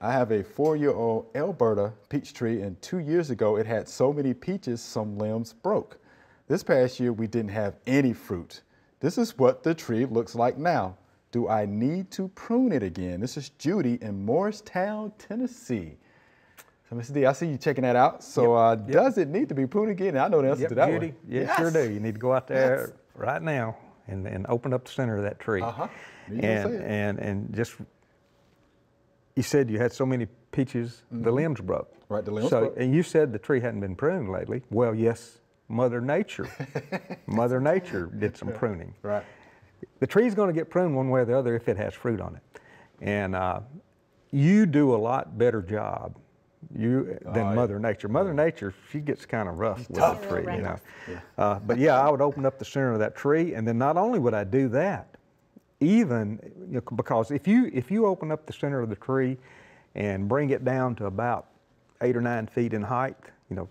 I have a four-year-old Elberta peach tree and two years ago it had so many peaches some limbs broke. This past year we didn't have any fruit. This is what the tree looks like now. Do I need to prune it again? This is Judy in Morristown, Tennessee. So, Mr. D, I see you checking that out. So, yep. Uh, yep. does it need to be pruned again? I know the answer yep, to that Judy, one. Yes, yes, sure do. You need to go out there yes. right now and, and open up the center of that tree. Uh-huh. And, and, and just, you said you had so many peaches, mm-hmm. the limbs broke. Right, the limbs so, broke. And you said the tree hadn't been pruned lately. Well, yes, Mother Nature. Mother Nature did some pruning. Right. The tree's going to get pruned one way or the other if it has fruit on it. And uh, you do a lot better job you than uh, Mother Nature. Mother Nature, she gets kind of rough with tough. the tree, you know. Yeah. Uh, but yeah, I would open up the center of that tree, and then not only would I do that, even you know, because if you if you open up the center of the tree and bring it down to about eight or nine feet in height, you know,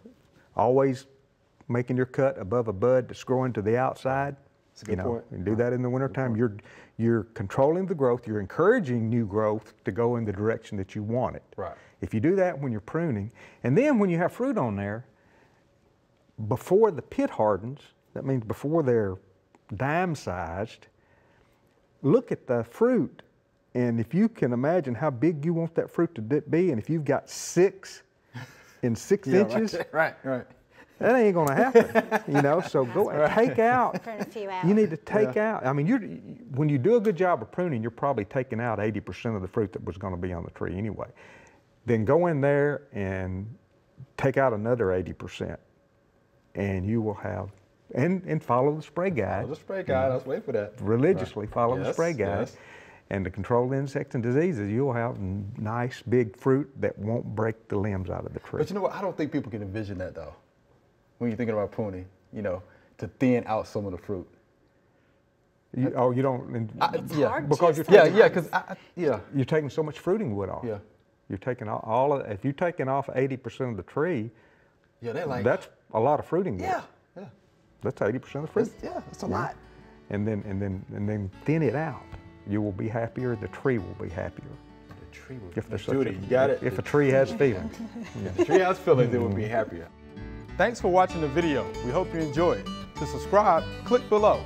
always making your cut above a bud that's growing to the outside. you know, and do that in the wintertime. You're you're controlling the growth. You're encouraging new growth to go in the direction that you want it. Right. If you do that when you're pruning, and then when you have fruit on there, before the pit hardens, that means before they're dime sized, look at the fruit. And if you can imagine how big you want that fruit to be, and if you've got six in six yeah, inches, right, right, right. That ain't going to happen, you know. So go and take out. You need to take yeah. out. I mean, you're when you do a good job of pruning, you're probably taking out 80% of the fruit that was going to be on the tree anyway. Then go in there and take out another 80%, and you will have and and follow the spray guide. Follow the spray guide. I was waiting for that. Religiously right. follow yes, the spray guide. Yes. And to control the insects and diseases, you'll have nice big fruit that won't break the limbs out of the tree. But you know what? I don't think people can envision that though when you're thinking about pruning, you know, to thin out some of the fruit. You, oh, you don't. I, yeah, because you're yeah, yeah, because yeah, you're taking so much fruiting wood off. Yeah, you're taking all, all of. If you're taking off 80 percent of the tree, yeah, they like that's a lot of fruiting wood. Yeah, yeah, that's 80 percent of the fruit. That's, yeah, that's a yeah. lot. And then and then and then thin it out. You will be happier. The tree will be happier. The tree will. If there's Judy, a, you got it. If a tree has feelings. yeah. If the tree has feelings, it will be happier. Thanks for watching the video. We hope you enjoyed. To subscribe, click below.